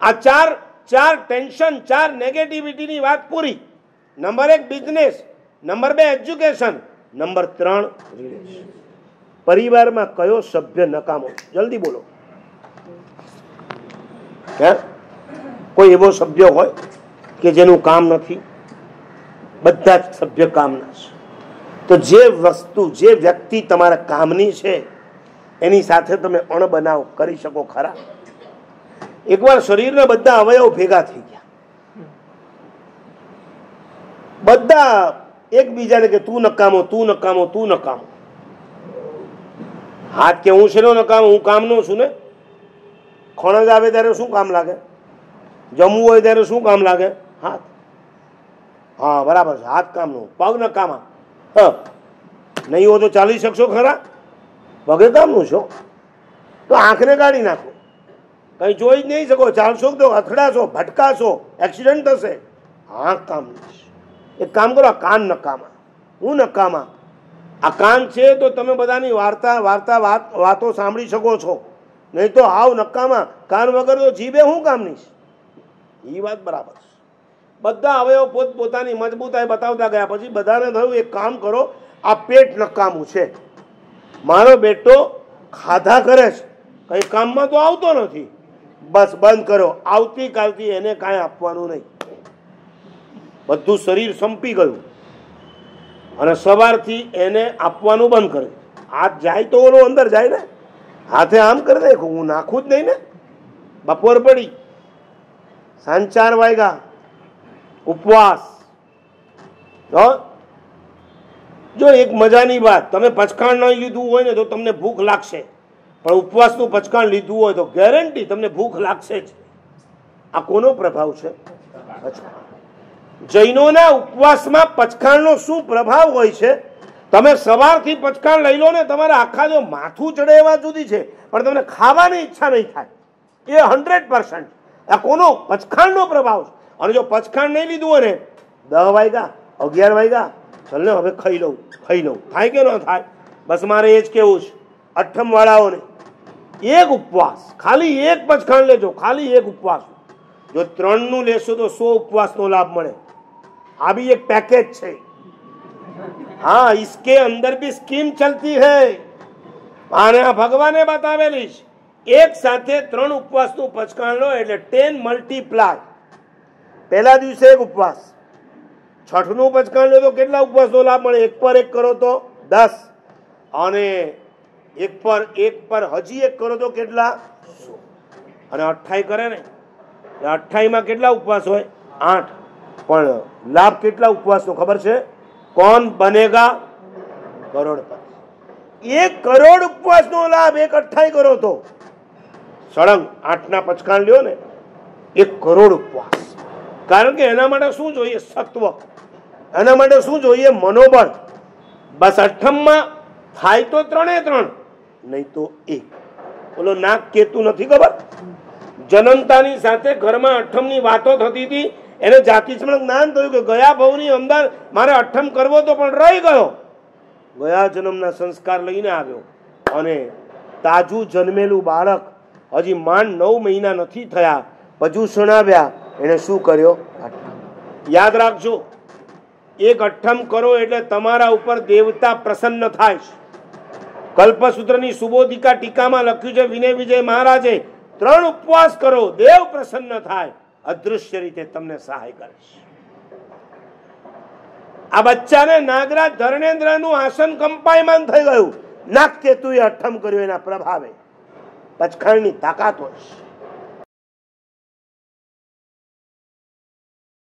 આ ચાર ચાર ટેન્શન ચાર નેગેટિવિટીની વાત પૂરી. નંબર એક બિઝનેસ નંબર બે એજ્યુકેશન નંબર ત્રણ રિલેશન પરિવારમાં કયો સભ્ય નકામો? જલ્દી બોલો. હે? કોઈ એવો સભ્ય હોય કે જેનું કામ નથી? બધા જ સભ્ય કામના છે. તો જે વસ્તુ, જે વ્યક્તિ તમારા કામની છે, એની સાથે તમે અણબનાવ કરી શકો ખરા? એકવાર શરીરના બધા અવયવ ભેગા થઈ ગયા. બધા એકબીજાને કે તું નકામો તું નકામો તું નકામો. હાથ કે હું શેનો નકામો, હું કામનો છું ને? ખણજ આવે ત્યારે શું કામ લાગે? જમવું હોય ત્યારે શું કામ લાગે? હાથ. હા, બરાબર છે, હાથ કામનું, પગ નકામા. હ. નહીં હો તો ચાલી શકશો ખરા? પગે કામનું છો? તો આંખને કાઢી નાખો. કંઈ જોઈ જ નહીં શકો. જાણશો તો અથડાશો, ભટકાશો એક્સિડન્ટ થશે. હા કામની છે. એક કામ કરો, આ કાન નકામા. હું નકામા? આ કાન છે તો તમે બધાની વાર્તા વાર્તા, વાત, વાતો સાંભળી શકો છો. નહીં તો હાવ નકામા. કાન વગર તો જીભે હું કામની એ વાત બરાબર છે. બધા અવયવ પોત પોતાની મજબૂતાઈ બતાવતા ગયા. પછી બધાને થયું, એક કામ કરો, આ પેટ નકામું છે. મારો બેટો ખાધા કરે છે. કંઈ કામમાં તો આવતો નથી. બસ બંધ કરો. આવતીકાલથી એને કાંઈ આપવાનું નહીં. બધું શરીર સંપી ગયું. અને સવારથી એને આપવાનું બંધ કર્યું હાથ જાય તો ઓલો અંદર જાય ને. હાથે આમ કરી દે હું નાખું જ નહીં ને. બપોર પડી. સાંજ ચાર વાગ્યા. ઉપવાસ. જો એક મજાની વાત. તમે પચખાણ નહીં લીધું હોય ને તો તમને ભૂખ લાગશે. પણ ઉપવાસનું પચકાણ લીધું હોય તો ગેરંટી તમને ભૂખ લાગશે જ. આ કોનો પ્રભાવ છે? જૈનોના ઉપવાસમાં પચખાણનો શું પ્રભાવ હોય છે? તમે સવારથી પચખાણ લઈ લો ને, તમારે આખા જો માથું ચડે એવા જુદી છે, પણ તમને ખાવાની ઈચ્છા નહીં થાય. એ હંડ્રેડ પર્સન્ટ. આ કોનો? પચખાણનો પ્રભાવ છે. અને જો પચખાણ નહીં લીધું હોય ને, દહ વાગ્યા, અગિયાર વાગ્યા ચાલ હવે ખાઈ લઉં ખાઈ લઉં. થાય કે ન થાય? બસ મારે એ જ કેવું છે. અઠ્ઠમ વાળાઓને એક ઉપવાસ ખાલી એક પચખાણ લેજો ખાલી એક ઉપવાસ જો ત્રણનું લેશો તો સો ઉપવાસનો લાભ મળે આ भी एक पैकेज છે हाँ इसके अंदर भी स्कीम चलती है આને આ ભગવાને બતાવેલી છે એક સાથે ત્રણ ઉપવાસનું પચકાણ લો એટલે ટેન મલ્ટીપ્લાય પહેલા દિવસે એક ઉપવાસ છઠનું પચકાણ લો તો કેટલા ઉપવાસનો લાભ મળે એક પર એક કરો તો દસ અને એક પર એક પર હજી એક કરો તો કેટલા? અને અઠ્ઠાઈ કરે ને. અઠ્ઠાઈમાં કેટલા ઉપવાસ હોય? આઠ. પણ લાભ કેટલા ઉપવાસનો ખબર છે? કોણ બનેગા? કરોડપતિ. એક કરોડ ઉપવાસનો લાભ એક અઠ્ઠાઈ કરો તો. સળંગ, આઠના પચકાણ લ્યો ને. એક કરોડ ઉપવાસ. કારણ કે એના માટે શું જોઈએ? સત્વ. એના માટે શું જોઈએ? મનોબળ. બસ અઠ્ઠમમાં થાય તો ત્રણે ત્રણ. નહીં તો એક બોલો નાક કેતું નથી ખબર? જનનતાની સાથે ઘરમાં અઠ્ઠમની વાતો થતી હતી. એને જાતિસ્મરણ જ્ઞાન થયું કે ગયા ભવની અંદર મારે અઠ્ઠમ કરવો તો પણ રહી ગયો. ગયા જન્મના સંસ્કાર લઈને આવ્યો અને તાજું જન્મેલું બાળક હજી માંડ નવ મહિના નથી થયા. હજુ શણાવ્યા એને શું કર્યો? યાદ રાખજો, એક અઠ્ઠમ કરો એટલે તમારા ઉપર દેવતા પ્રસન્ન થાય છે. કલ્પસૂત્રની સુબોધિકા ટીકામાં લખ્યું છે, વિનય વિજય મહારાજે, ત્રણ ઉપવાસ કરો, દેવ પ્રસન્ન થાય, અદૃશ્ય રીતે તમને સહાય કરીશ. આ બચ્ચાને નાગરાજ ધર્ણેન્દ્રનું આસન કંપાયમાન થઈ ગયું. નાક કેતુએ અઠ્ઠમ કર્યું એના પ્રભાવે. પચખાણની તાકાત હોય